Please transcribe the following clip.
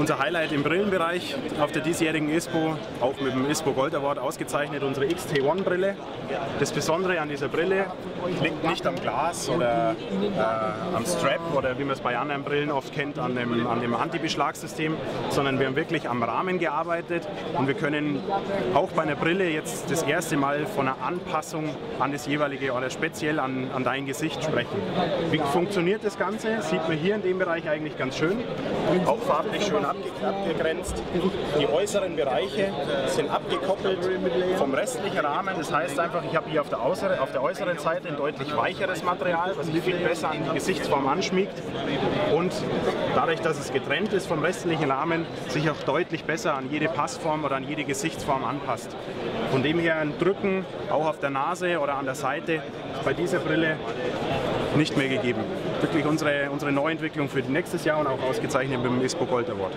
unser Highlight im Brillenbereich auf der diesjährigen ISPO, auch mit dem ISPO Gold Award ausgezeichnet, unsere XT1 Brille. Das Besondere an dieser Brille liegt nicht am Glas oder äh, am Strap oder wie man es bei anderen Brillen oft kennt, an dem, an dem Anti-Beschlagssystem, sondern wir haben wirklich am Rahmen gearbeitet und wir können auch bei einer Brille jetzt das erste Mal von einer Anpassung an das jeweilige oder speziell an, an dein Gesicht sprechen. Wie funktioniert das Ganze? Sieht man hier in dem Bereich eigentlich ganz schön. Auch farblich schön abgegrenzt. Die äußeren Bereiche sind abgekoppelt vom restlichen Rahmen. Das heißt einfach, ich habe hier auf der, äußeren, auf der äußeren Seite ein deutlich weicheres Material, was sich viel besser an die Gesichtsform anschmiegt und dadurch, dass es getrennt ist vom restlichen Rahmen, sich auch deutlich besser an jede Passform oder an jede Gesichtsform anpasst. Von dem her ein Drücken auch auf der Nase oder an der Seite bei dieser Brille nicht mehr gegeben. Wirklich unsere, unsere Neuentwicklung für nächstes Jahr und auch ausgezeichnet mit dem ISPO Gold Award.